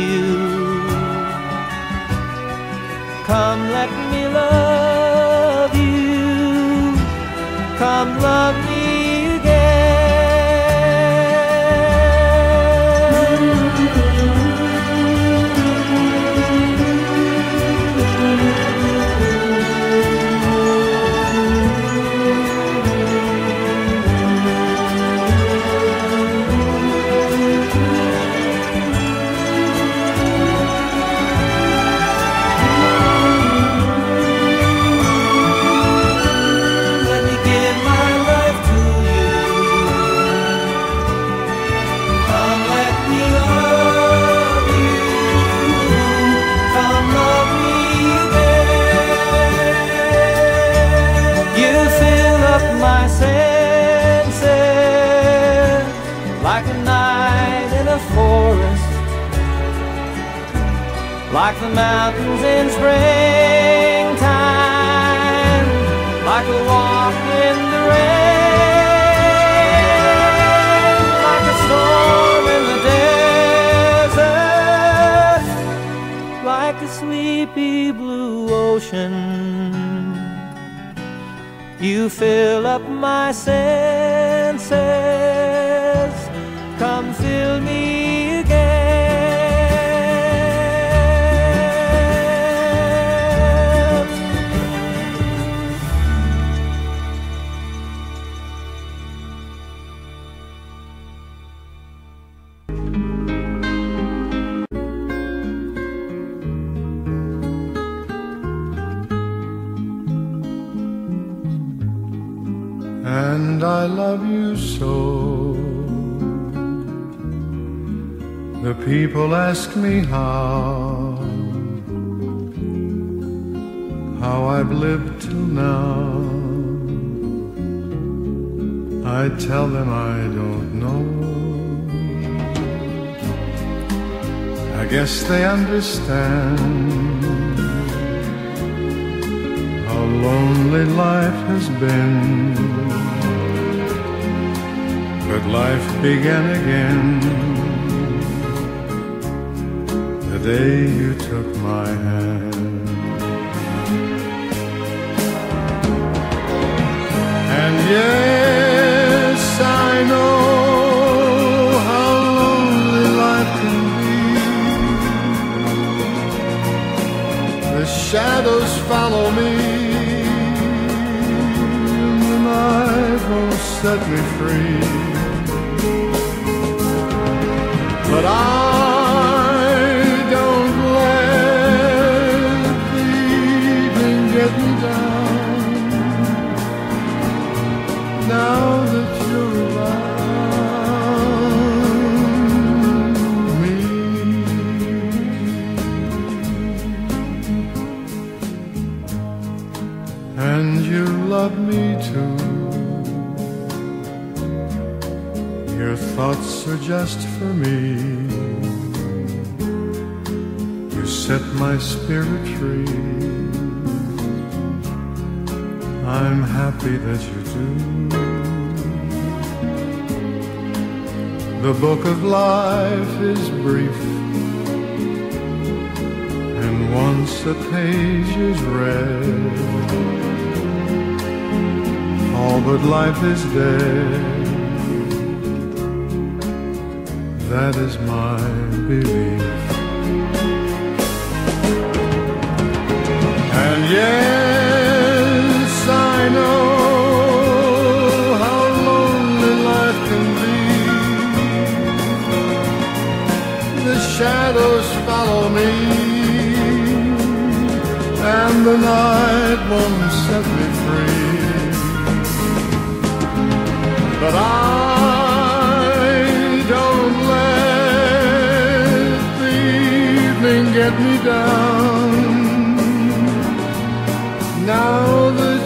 You. Come, let me love you. Come, love me night in a forest, like the mountains in springtime, like a walk in the rain, like a storm in the desert, like a sleepy blue ocean. You fill up my senses. And I love you so. The people ask me how, how I've lived till now. I tell them I don't know. I guess they understand lonely life has been. But life began again the day you took my hand. Set me free. But I don't let the evening get me down. Now that you're Your thoughts are just for me. You set my spirit free. I'm happy that you do. The book of life is brief. And once a page is read, all but life is dead. That is my belief. And yes, I know how lonely life can be. The shadows follow me, and the night won't set me free. But I get me down. Now that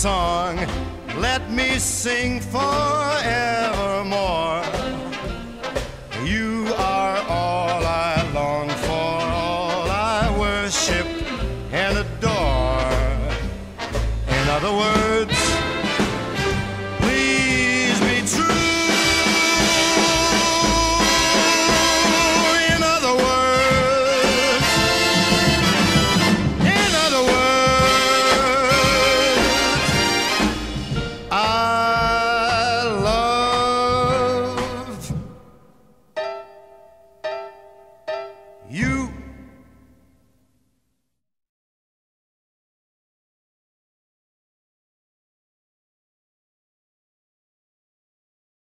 song. Let me sing forevermore.